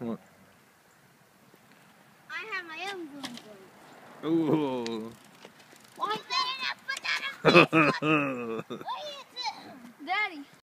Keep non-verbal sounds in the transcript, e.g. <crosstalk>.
What? I have my own boom boom. Ooh. Why did I put that on Facebook? <laughs> Why